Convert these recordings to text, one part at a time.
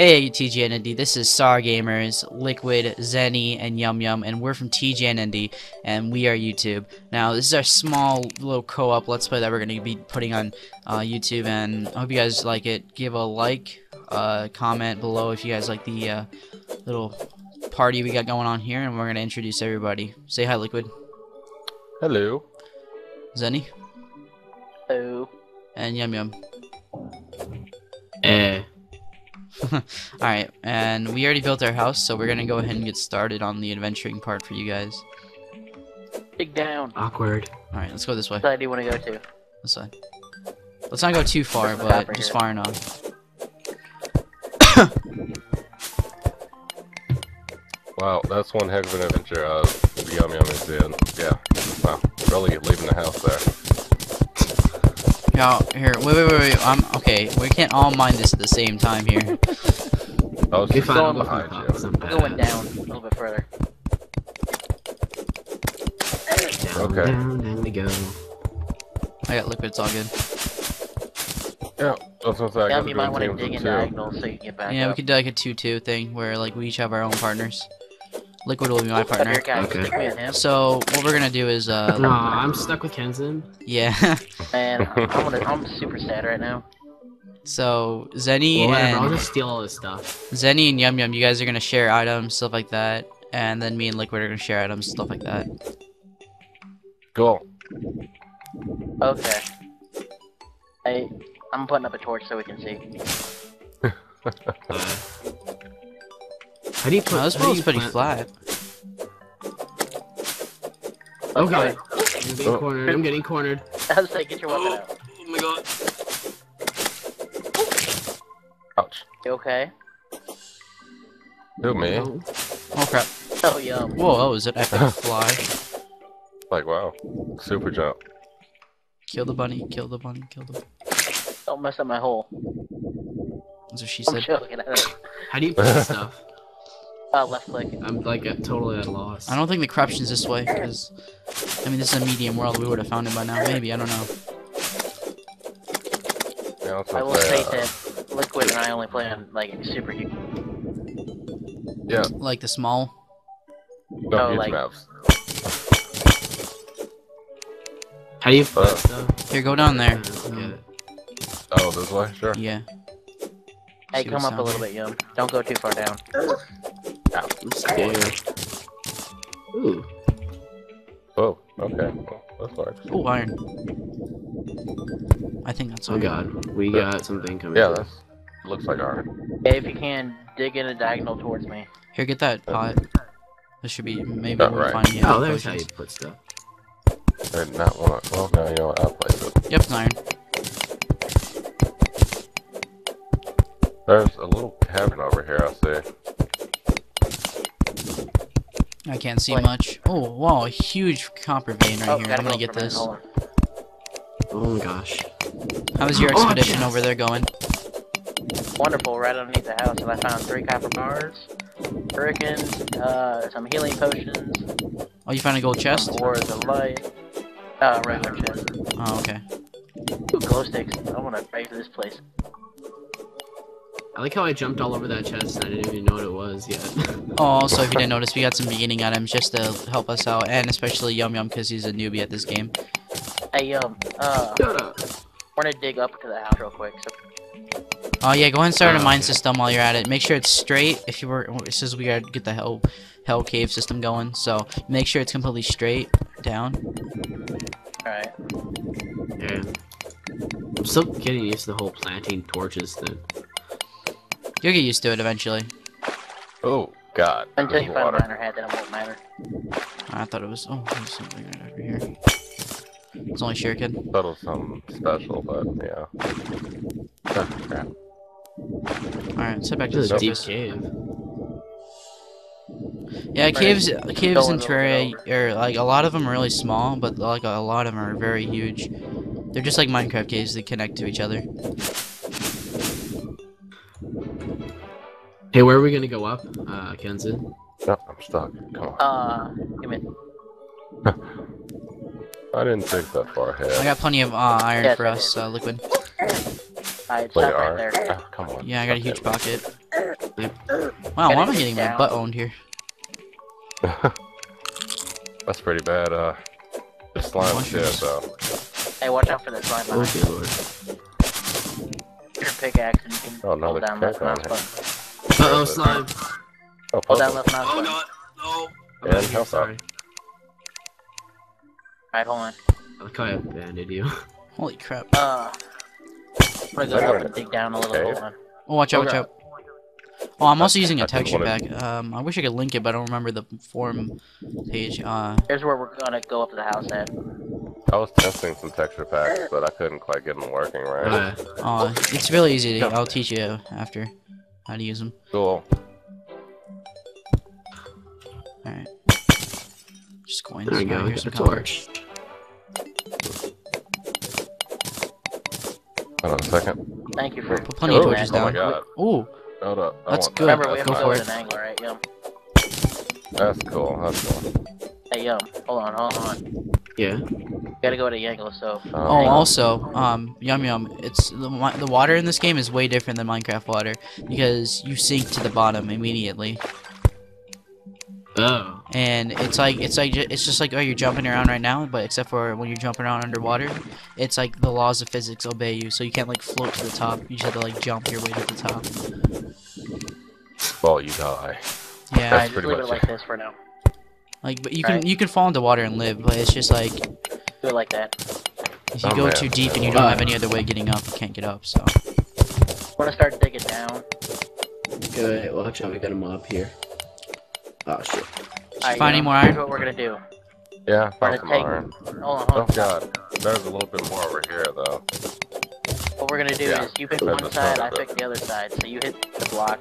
Hey TGN Indie, this is SarGamerz, Liquid, Zenny, and Yum Yum, and we're from TGN Indie, and we are YouTube. Now, this is our small little co-op Let's Play that we're going to be putting on uh, YouTube, and I hope you guys like it. Give a like, uh, comment below if you guys like the uh, little party we got going on here, and we're going to introduce everybody. Say hi, Liquid. Hello. Zenny. Hello. And Yum Yum. Eh. Alright, and we already built our house, so we're gonna go ahead and get started on the adventuring part for you guys. Dig down. Awkward. Alright, let's go this way. What side do you want to go to? This way. Let's not go too far, Stop but just here. far enough. Wow, that's one heck of an adventure. Uh, Yum Yum is in. Yeah. Wow. Really leaving the house there. Now, here, wait, wait, wait, wait, I'm, okay, we can't all mine this at the same time here. I was Okay, fine. I'll going behind you. I'm going down a little bit further. Down, Okay. down, down we go. I got liquid, it's all good. Yeah, that's what I Yeah, you we're might want to dig in diagonal so you can get back Yeah, we could do like a 2-2 thing, where like we each have our own partners. Liquid will be my partner. Okay. Stick me and him. So, what we're gonna do is, uh, No, I'm stuck with Kenzen. yeah. Man, I'm, gonna, I'm super sad right now. so, Zenny Well, whatever. I'll and, just steal all this stuff. Zenny and Yum Yum, you guys are gonna share items, stuff like that. And then me and Liquid are gonna share items, stuff like that. Cool. Okay. I, I'm putting up a torch so we can see. How do you put? No, this how you pretty plant- flat. Oh, okay. Okay. I'm getting Oh. cornered. I'm getting cornered. I was like, get your weapon out. Oh my god. Ouch. You okay? Who, me? Oh. Oh crap. Oh, yum. Whoa, that was an epic fly. Like, wow. Super jump. Kill the bunny, kill the bunny, kill the Don't mess up my hole. That's what she I'm said. joking. I don't- How do you plant stuff? Uh, left click. I'm like totally at a loss. I don't think the corruption's this way, because, I mean, this is a medium world, we would have found it by now, maybe, I don't know. Yeah, that's I will they, say uh, that Liquid and I only play on, like, super huge. Yeah, Like the small, no, Oh, huge like- maps. How do you plant Uh, here, go down there. Uh, get. Oh, this way? Sure. Yeah. Hey, See come up a down little bit, Yum. Don't go too far down. I'm scared. Ooh. Oh, okay. Well, this works. Oh, iron. I think that's iron. Oh iron. god. We got something coming. Yeah, through. that's looks like iron. Hey, if you can, dig in a diagonal towards me. Here, get that pot. This should be, maybe Oh, we'll right. find it. Oh, there's how you put stuff. Or not one. Oh, well, no, you know what? I'll place it. Yep, it's iron. There's a can't see Wait. much. Oh, wow, a huge copper vein right oh, here. I'm gonna get for a minute, this. Oh my gosh. How's your Oh, expedition yes. over there going? Wonderful, right underneath the house, and I found three copper bars, hurricanes, uh, some healing potions, Oh, you found a gold chest? or the light. Uh, regular chest. Oh, okay. Ooh, glow sticks. I wanna break this place. I like how I jumped all over that chest and I didn't even know what it was yet. Oh, also, if you didn't notice, we got some beginning items just to help us out, and especially Yum Yum because he's a newbie at this game. Hey, um, uh, Shut up. we're gonna dig up to the house real quick. So, Oh yeah, go ahead and start a Oh, mine okay. system while you're at it. Make sure it's straight. If you were, it says we gotta get the hell, hell cave system going. So make sure it's completely straight down. alright. Yeah. I'm still getting used to the whole planting torches thing. You'll get used to it eventually. Oh God. Until you find a water. miner head, then it won't matter. I thought it was. Oh, there's something right over here. It's only shuriken. Thought it was something special, but yeah. Ah, crap. All right, let's head back to the is deep cave. Yeah, caves, caves in a Terraria, are like a lot of them are really small, but like a lot of them are very huge. They're just like Minecraft caves that connect to each other. Hey, where are we gonna go up, uh, Kenzen? No, I'm stuck. Come on. Uh, give me. I didn't think that far ahead. I got plenty of uh, iron Yes, for us, uh, liquid. Alright, Play right there. Ah, come on. Yeah, I got a stop huge pocket. Yep. Wow, why am I get getting my butt owned here? That's pretty bad. Uh, the slime Mushrooms. shit though. Hey, watch out for the slime Okay, Lord. your pickaxe and you can Oh, no, hold down left cat mouse button. Uh oh, slime. Oh, Hold down left mouse Oh button. god, no. I'm Yeah, out of here, sorry. Alright, hold on. I like how I abandoned you. Holy crap. Uh, I'm gonna go up and dig down a little. Okay. Hold on. Oh, watch out, watch out. Oh, I'm also using I a didn't texture pack. Um, I wish I could link it, but I don't remember the forum page. Uh, Here's where we're gonna go up to the house at. I was testing some texture packs, but I couldn't quite get them working right. Uh, uh, it's really easy to. I'll teach you after how to use them. Cool. All right. Just coins. there we go. Here's Here's a torch. Hold on a second. Thank you for Put plenty of torches that. Oh my down. god. Ooh, Hold up. I That's want good. that. Remember, we have Go to for go it. an angle, right? Yum. That's cool. That's cool. Hey, yum. Hold on, hold on. Yeah. You gotta go at the angle, so. Oh, Um, also, um, yum yum. It's the, the water in this game is way different than Minecraft water because you sink to the bottom immediately, Oh. and it's like it's like it's just like oh you're jumping around right now, but except for when you're jumping around underwater, it's like the laws of physics obey you, so you can't like float to the top. You just have to like jump your way to the top. Well, you die. Yeah, That's Alright, just pretty leave it much like this for now. like but you can Alright. you can fall into water and live, but it's just like Do it like that. if you Oh, go man. too deep and you don't Uh. have any other way of getting up, you can't get up. So Wanna start digging down. Good. Watch out, we got a mob here. Oh shit. Alright, find any yum, more Here's iron? what we're gonna do. Yeah, We're found some take. iron. Hold on, Oh hold on. god. There's a little bit more over here though. What we're gonna do Yeah. is you pick There's one side, I of pick the other side. So you hit the block.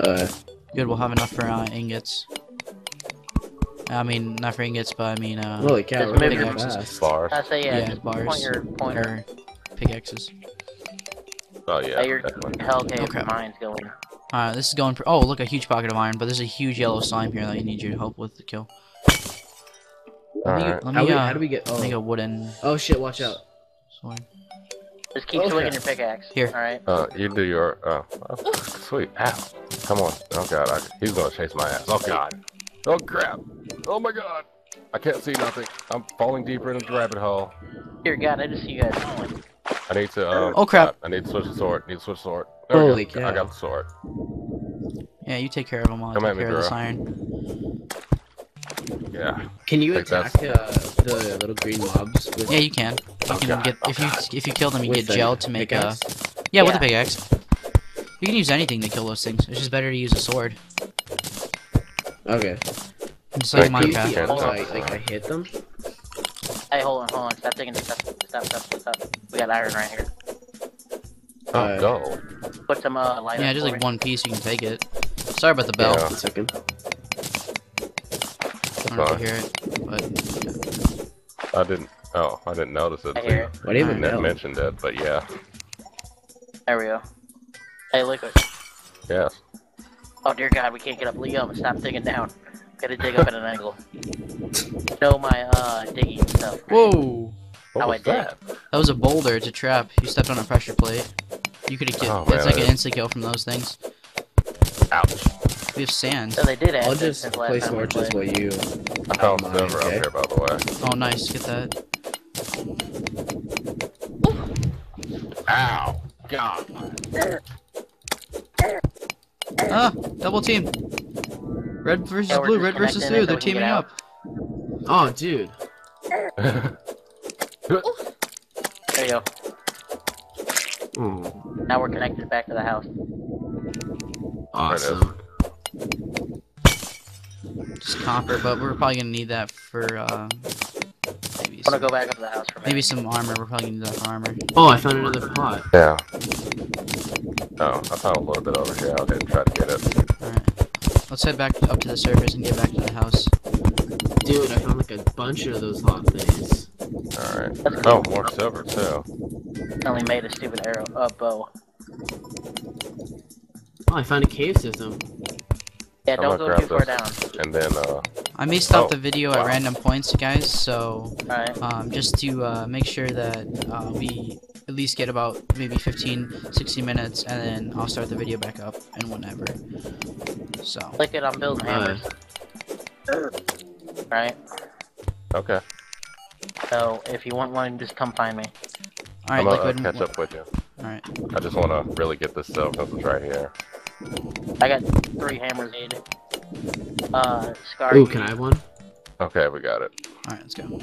Uh, good, we'll have enough for uh, ingots. I mean, not for ingots, but I mean, uh, holy cow, Just we're maybe- going fast. Bars. I say yeah, Yeah, bars. point your pointer. or pickaxes. Oh yeah, at your definitely. hell cave Okay. mine's going. Alright, this is going for. Oh, look, a huge pocket of iron, but there's a huge yellow slime here that I need your help with to kill. Let me, Alright. let How, me, we, uh, how do we get? make a Oh, wooden oh shit! Watch out. sword. Just keep Okay. swinging your pickaxe. Here. Alright. Uh, you do your. Oh, oh, sweet. Ow. Come on. Oh god, I, he's gonna chase my ass. Oh god. Oh crap. Oh my god. I can't see nothing. I'm falling deeper into the rabbit hole. Dear God, I just see you guys falling. I need to. Um, Oh, crap. I need to switch the sword. Need to switch the sword. There we Holy go. cow. I got the sword. Yeah, you take care of them while I Come take at me, care of this iron. Yeah. Can you Think attack uh, the little green mobs? With, Yeah, you can. You Oh, can God. get Oh, if you if you kill them, you with get the gel to make a. pickaxe? Yeah, with a Yeah. pickaxe. You can use anything to kill those things. It's just better to use a sword. Okay. Just like Thank you. Minecraft. Yeah. Also, I, like I hit them. Hey, hold on, hold on. Stop taking stop, stop, stop, stop. We got iron right here. Oh, Uh, go. Put some uh light Yeah, up just for like me. one piece, you can take it. Sorry about the bell. Yeah. One second. I don't know if you hear it, but I didn't. Oh, I didn't notice it. I hear it. Why do you have a Alright. Net bell? mentioned it, but yeah. There we go. Hey, liquid. Yes. Oh dear God, we can't get up. Liam, stop digging down. Gotta dig up at an angle. Know my uh digging stuff. right? whoa, What How was I dig. that? that was a boulder. It's a trap. You stepped on a pressure plate. You could have Oh, killed. it's man. like an insta kill from those things. Ouch. We have sand. So they did add I'll just place time we torches played. while you. I found mine, silver out okay? here, by the way. Oh, nice. Get that. Ow. God. Ah, double team. Red versus Yeah, blue. Red versus blue. They're teaming up. Oh, dude. There you go. Oh, Now we're connected back to the house. awesome. Just copper, but we're probably gonna need that for uh, maybe Wanna some, go back up to the house for a minute? maybe some armor. We're probably gonna need that for armor. Oh, I found another pot. yeah. Oh, I found a little bit over here. I'll get, try to get it. All right. Let's head back up to the surface and get back to the house. Dude, I found like a bunch of those hot things. Alright. Oh, cool. more silver, too. Only made a stupid arrow, uh, bow. Oh, I found a cave system. Yeah, don't go too grab far down. And then, uh, I may stop Oh, the video wow. at random points, guys. So Alright. um, just to uh, make sure that uh, we at least get about maybe 15, 16 minutes, and then I'll start the video back up and whenever. So Click it on building Uh, hammers. Right? Okay. So if you want one, just come find me. all right, I'm gonna catch up with you. All right. I just want to really get this stuff since it's right here. I got three hammers needed. Uh, Scar. Ooh, can I have one? Okay, we got it. All right, let's go.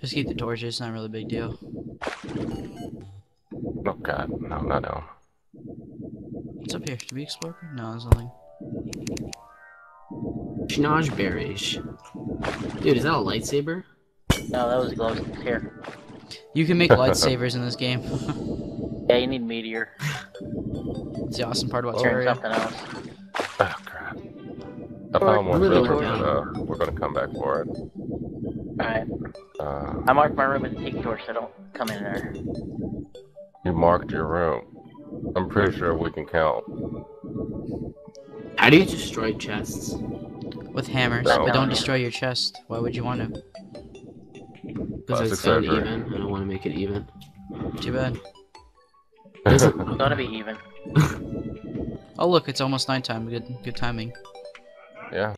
Just keep the torches. Not really a big deal. Oh god, no, no, no. What's up here? Should we explore? No, there's nothing. Schnage berries. Dude, is that a lightsaber? No, that was glow sticks. Here. You can make lightsabers in this game. Yeah, you need meteor. It's the awesome part about Oh. Terraria. something else. Oh crap. I found one really silver, down. but uh, we're gonna come back for it. Alright. Uh, I marked my room as a tiki torch, so don't come in there. you marked your room. I'm pretty sure we can count. How do you destroy chests? With hammers, No. but don't destroy your chest. Why would you want to? Because Plastic it's surgery. uneven. I don't want to make it even. Too bad. Doesn't- It's gonna be even. Oh look, it's almost nighttime. Good, good timing. yeah.